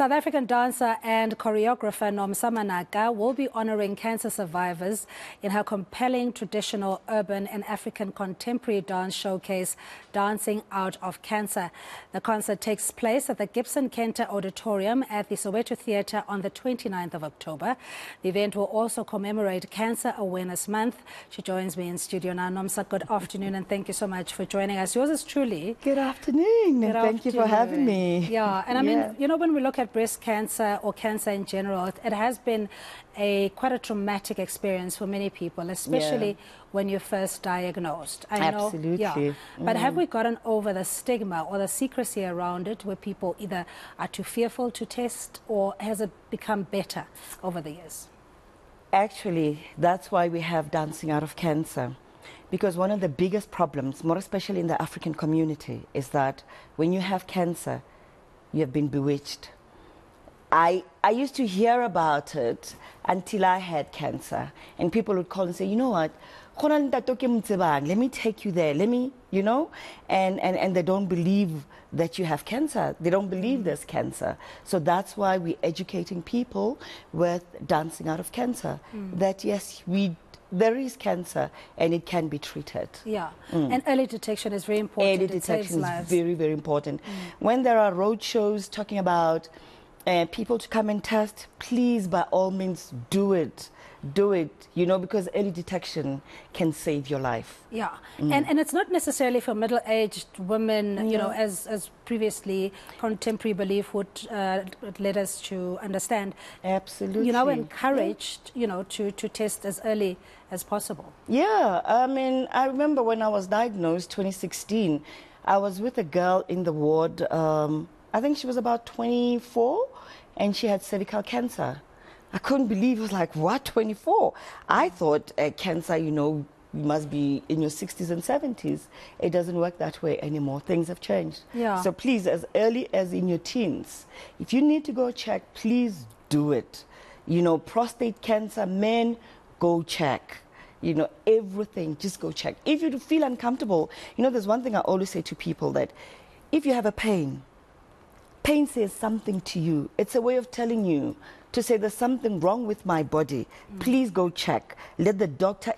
South African dancer and choreographer Nomsa Manaka will be honoring cancer survivors in her compelling traditional, urban and African contemporary dance showcase, Dancing Out of Cancer. The concert takes place at the Gibson Kente Auditorium at the Soweto Theatre on the 29th of October. The event will also commemorate Cancer Awareness Month. She joins me in studio now. Nomsa, good afternoon and thank you so much for joining us. Yours is truly. Good afternoon. Good thank afternoon. you for having me. Yeah, and I yeah. mean, you know, when we look at breast cancer or cancer in general, it has been a quite a traumatic experience for many people, especially yeah. when you're first diagnosed. I Absolutely. Know, yeah. Mm. But have we gotten over the stigma or the secrecy around it where people either are too fearful to test or has it become better over the years? Actually, that's why we have Dancing Out of Cancer. Because one of the biggest problems, more especially in the African community, is that when you have cancer, you have been bewitched. I, I used to hear about it until I had cancer. And people would call and say, you know what? Let me take you there. Let me, you know? And, and, and they don't believe that you have cancer. They don't believe there's cancer. So that's why we're educating people with dancing out of cancer. Mm. That yes, we there is cancer and it can be treated. Yeah, mm. and early detection is very important. Early detection is very, very important. Mm. When there are road shows talking about uh, people to come and test, please, by all means, do it. Do it, you know, because early detection can save your life. Yeah, mm. and, and it's not necessarily for middle aged women, yeah. you know, as, as previously contemporary belief would uh, led us to understand. Absolutely. You know, encouraged, yeah. you know, to, to test as early as possible. Yeah, I mean, I remember when I was diagnosed 2016, I was with a girl in the ward. Um, I think she was about 24 and she had cervical cancer. I couldn't believe it was like, what, 24? I thought uh, cancer, you know, you must be in your 60s and 70s. It doesn't work that way anymore. Things have changed. Yeah. So please, as early as in your teens, if you need to go check, please do it. You know, prostate cancer, men, go check. You know, everything, just go check. If you feel uncomfortable, you know, there's one thing I always say to people that if you have a pain, Pain says something to you. It's a way of telling you to say there's something wrong with my body. Mm. Please go check. Let the doctor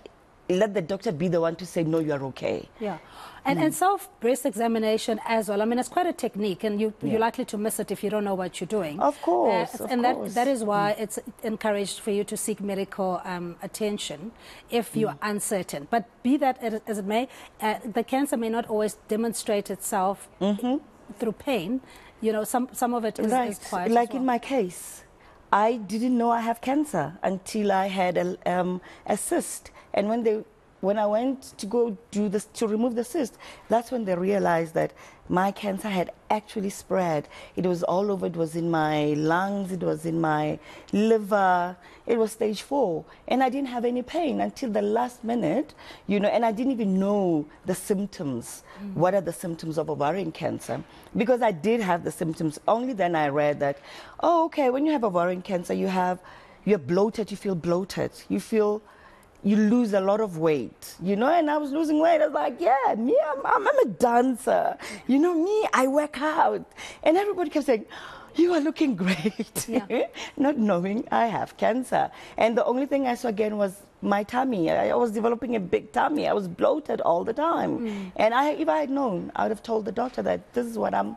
let the doctor be the one to say no you're okay yeah and, mm. and self breast examination as well i mean it's quite a technique and you, yeah. you're likely to miss it if you don't know what you're doing of course uh, of and course. That, that is why mm. it's encouraged for you to seek medical um, attention if you're mm. uncertain but be that as it may uh, the cancer may not always demonstrate itself -hmm. Through pain you know, some, some of it is, right. is quiet. Like well. in my case, I didn't know I have cancer until I had a, um, a cyst. And when they when I went to go do this to remove the cyst, that's when they realized that my cancer had actually spread. It was all over. It was in my lungs. It was in my liver. It was stage four, and I didn't have any pain until the last minute, you know. And I didn't even know the symptoms. Mm. What are the symptoms of ovarian cancer? Because I did have the symptoms. Only then I read that, oh, okay. When you have ovarian cancer, you have you're bloated. You feel bloated. You feel you lose a lot of weight, you know, and I was losing weight. I was like, yeah, me, I'm, I'm, I'm a dancer. You know, me, I work out. And everybody kept saying, you are looking great, yeah. not knowing I have cancer. And the only thing I saw again was my tummy. I, was developing a big tummy. I was bloated all the time. Mm. And I, if I had known, I would have told the doctor that this is what I'm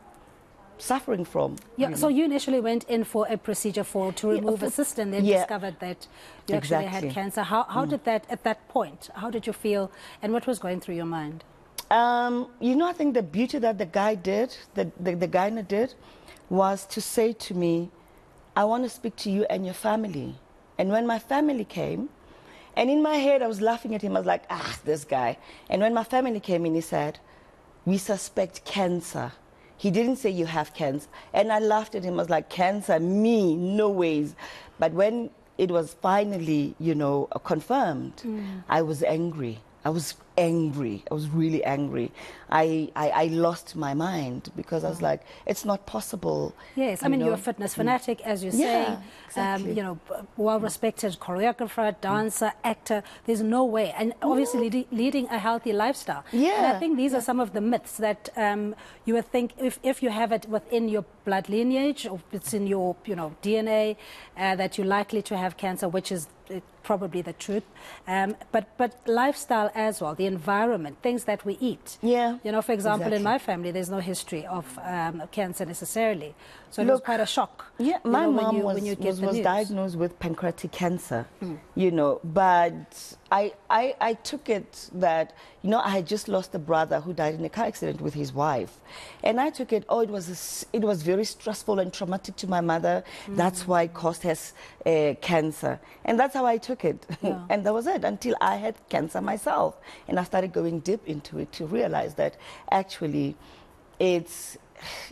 suffering from. Yeah, so you initially went in for a procedure for to remove yeah, a cyst and then yeah, discovered that you exactly. actually had cancer. How, how mm. did that, at that point, how did you feel and what was going through your mind? Um, you know, I think the beauty that the guy did, the, the, the guy did, was to say to me, I want to speak to you and your family. And when my family came, and in my head I was laughing at him, I was like, ah, this guy. And when my family came in, he said, we suspect cancer. He didn't say you have cancer. And I laughed at him. I was like, cancer? Me? No ways. But when it was finally, you know, confirmed, mm. I was angry. I was angry. I was really angry. I, I, I lost my mind because I was like, it's not possible. Yes, I mean, know? you're a fitness fanatic, as you Yeah, say. Um, exactly. you know, well respected choreographer, dancer, actor. There's no way. And obviously, leadi- leading a healthy lifestyle. Yeah. And I think these are some of the myths that um, you would think if, if you have it within your blood lineage or it's in your you know DNA, uh, that you're likely to have cancer, which is uh, probably the truth. Um, but but lifestyle as well, the environment, things that we eat. Yeah, You know, for example, in my family, there's no history of um, cancer necessarily. So it was quite a shock. Yeah, my know, when mom you- was, when you get was, was diagnosed with pancreatic cancer, you know, but I, I, I took it that, you know, I had just lost a brother who died in a car accident with his wife. And I took it, oh, it was, a it was very stressful and traumatic to my mother. That's why it caused her uh, cancer. And that's how I took it. Yeah. and that was it until I had cancer myself. And I started going deep into it to realize that actually it's,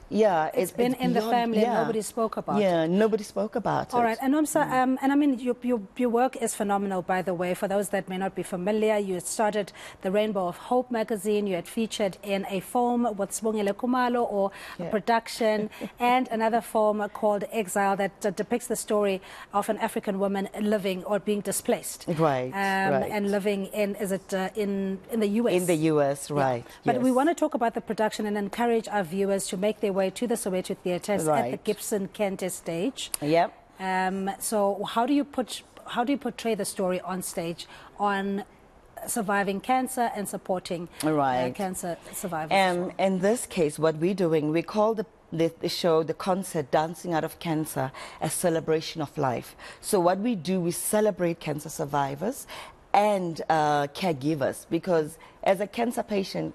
yeah, It's been in the family yeah. nobody spoke about it. Yeah, nobody spoke about it. All right, and Nomsa, um, and I mean, your, your, your work is phenomenal, by the way. For those that may not be familiar, you started the Rainbow of Hope magazine. You had featured in a film with Sibongile Kumalo or a Yeah. production, and another film called Exile that uh, depicts the story of an African woman living or being displaced. Right, um, right. And living in, is it uh, in, in the U.S.? In the U.S., Yeah. right. But we want to talk about the production and encourage our viewers to make their way to the Soweto Theatre at the Gibson Kente stage. Yep. Um, so how do you put how do you portray the story on stage on surviving cancer and supporting uh, Right. cancer survivors? Um, in this case, what we're doing, we call the, the, the show, the concert, Dancing Out of Cancer, a celebration of life. So, what we do, we celebrate cancer survivors and uh, caregivers because as a cancer patient,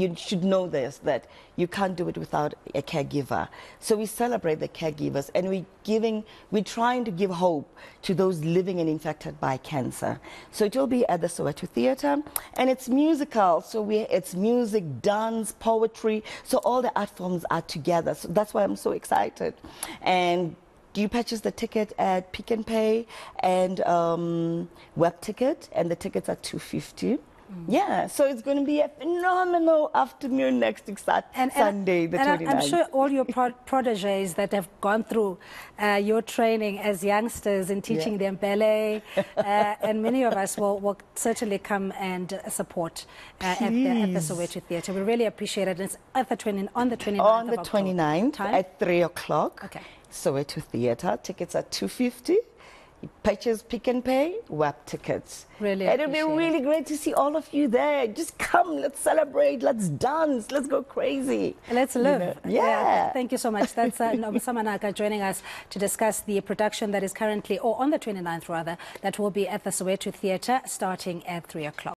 you should know this that you can't do it without a caregiver. So we celebrate the caregivers and we're giving, we're trying to give hope to those living and infected by cancer. So it will be at the Soweto Theatre and it's musical. So we, it's music, dance, poetry. So all the art forms are together. So that's why I'm so excited. And you purchase the ticket at Pick n Pay and um, Web Ticket, and the tickets are 250 Mm. Yeah, so it's going to be a phenomenal afternoon next Saturday, and, Sunday, and, the and 29th. I'm sure all your pro proteges that have gone through uh, your training as youngsters in teaching yeah. them ballet, uh, and many of us will, will certainly come and support uh, at, the, at the Soweto Theatre. We really appreciate it. And it's at the 20, on the 29th. On the 29th October. at 3 o'clock. Okay. Soweto Theatre. Tickets are 250 Purchase Pick n Pay, web tickets. Really It'll be appreciate it. really great to see all of you there. Just come, let's celebrate, let's dance, let's go crazy. Let's You live. know? Yeah. Thank you so much. That's uh, Nomsa Manaka joining us to discuss the production that is currently, or on the 29th rather, that will be at the Soweto Theatre starting at 3 o'clock.